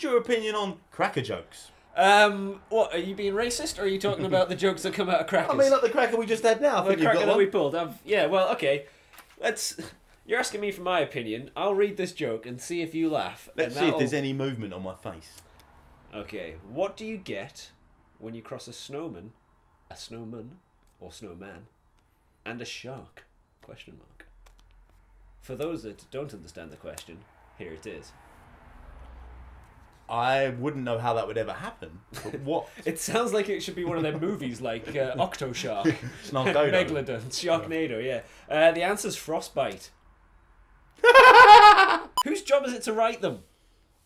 what's your opinion on cracker jokes? Um, what are you being racist, or are you talking about the jokes that come out of crackers? I mean, like the cracker we just had now. I the think cracker got that we pulled. I've, yeah, well, okay. Let's. You're asking me for my opinion. I'll read this joke and see if you laugh. Let's see if there's any movement on my face. Okay, what do you get when you cross a snowman, a snowman, or snowman, and a shark? Question mark. For those that don't understand the question, here it is. I wouldn't know how that would ever happen. But what? It sounds like it should be one of their movies, like uh, Octoshark, Snarkodo. Megalodon, Sharknado. Yeah. Uh, the answer's frostbite. Whose job is it to write them?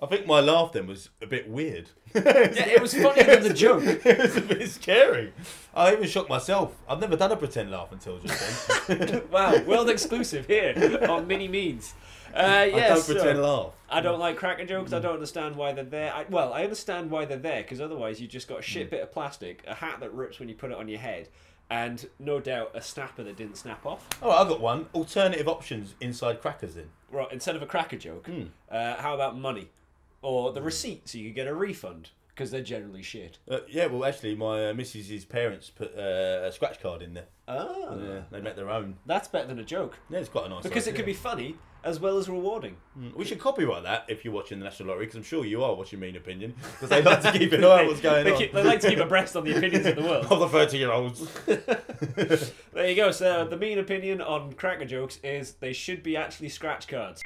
I think my laugh then was a bit weird. Yeah, it was funnier than the joke. it was a bit scary. I even shocked myself. I've never done a pretend laugh until just then. Wow, world exclusive here on Mini Means. Uh, I don't so- pretend laugh. I don't like cracker jokes. I don't understand why they're there. I, well, I understand why they're there because otherwise you just got a shit bit of plastic, a hat that rips when you put it on your head, and no doubt a snapper that didn't snap off. Oh, I've got one. Alternative options inside crackers then. Right, instead of a cracker joke, Hmm. uh, how about money or the receipt so you could get a refund because they're generally shit. Uh, yeah, well, actually, my uh, missus's parents put uh, a scratch card in there. Oh, Yeah, they met their own. that's better than a joke Yeah, it's quite a nice. because it could be funny as well as rewarding. Mm, We should copyright that if you're watching the National Lottery, because I'm sure you are watching Mean Opinion, because they like to keep an eye on what's going they, on. keep- they like to keep abreast on the opinions of the world. Of the 30 year olds. There you go. So the mean opinion on cracker jokes is they should be actually scratch cards.